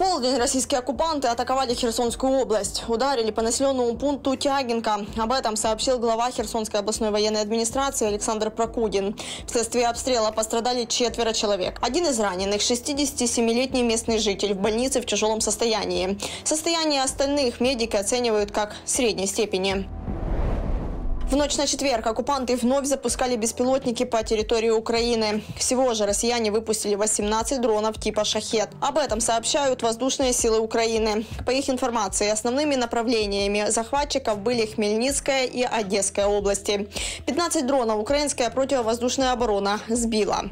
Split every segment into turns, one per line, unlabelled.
полдень российские оккупанты атаковали Херсонскую область. Ударили по населенному пункту Тягинка. Об этом сообщил глава Херсонской областной военной администрации Александр Прокудин. Вследствие обстрела пострадали четверо человек. Один из раненых – 67-летний местный житель в больнице в тяжелом состоянии. Состояние остальных медики оценивают как средней степени. В ночь на четверг оккупанты вновь запускали беспилотники по территории Украины. Всего же россияне выпустили 18 дронов типа «Шахет». Об этом сообщают воздушные силы Украины. По их информации, основными направлениями захватчиков были Хмельницкая и Одесская области. 15 дронов украинская противовоздушная оборона сбила.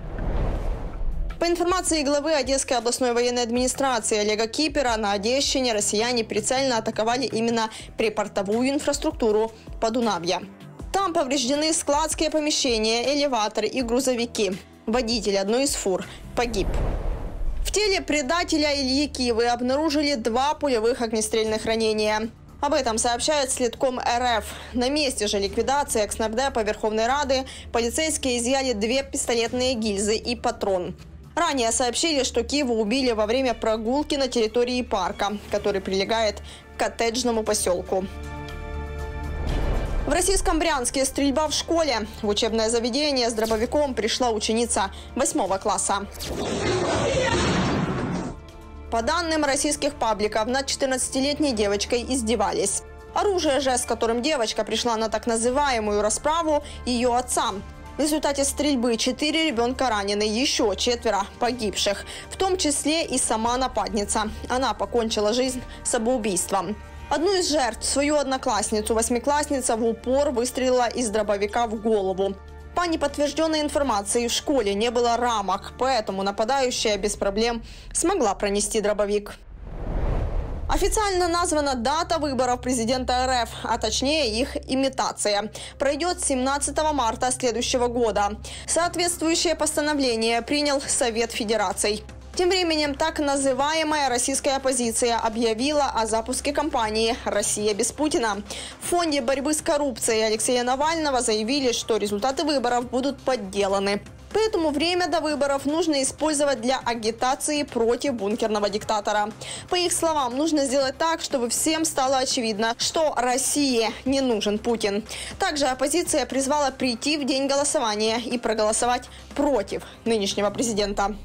По информации главы Одесской областной военной администрации Олега Кипера, на Одещине россияне прицельно атаковали именно припортовую инфраструктуру Подунавья. Там повреждены складские помещения, элеваторы и грузовики. Водитель одной из фур погиб. В теле предателя Ильи Киевы обнаружили два пулевых огнестрельных ранения. Об этом сообщает следком РФ. На месте же ликвидации экснардепа Верховной Рады полицейские изъяли две пистолетные гильзы и патрон. Ранее сообщили, что Киеву убили во время прогулки на территории парка, который прилегает к коттеджному поселку. В российском Брянске стрельба в школе. В учебное заведение с дробовиком пришла ученица 8 класса. По данным российских пабликов, над 14-летней девочкой издевались. Оружие же, с которым девочка пришла на так называемую расправу, ее отца. В результате стрельбы четыре ребенка ранены, еще четверо погибших, в том числе и сама нападница. Она покончила жизнь самоубийством. Одну из жертв, свою одноклассницу, восьмиклассница в упор выстрелила из дробовика в голову. По неподтвержденной информации в школе не было рамок, поэтому нападающая без проблем смогла пронести дробовик. Официально названа дата выборов президента РФ, а точнее их имитация. Пройдет 17 марта следующего года. Соответствующее постановление принял Совет Федераций. Тем временем так называемая российская оппозиция объявила о запуске кампании «Россия без Путина». В фонде борьбы с коррупцией Алексея Навального заявили, что результаты выборов будут подделаны. Поэтому время до выборов нужно использовать для агитации против бункерного диктатора. По их словам, нужно сделать так, чтобы всем стало очевидно, что России не нужен Путин. Также оппозиция призвала прийти в день голосования и проголосовать против нынешнего президента.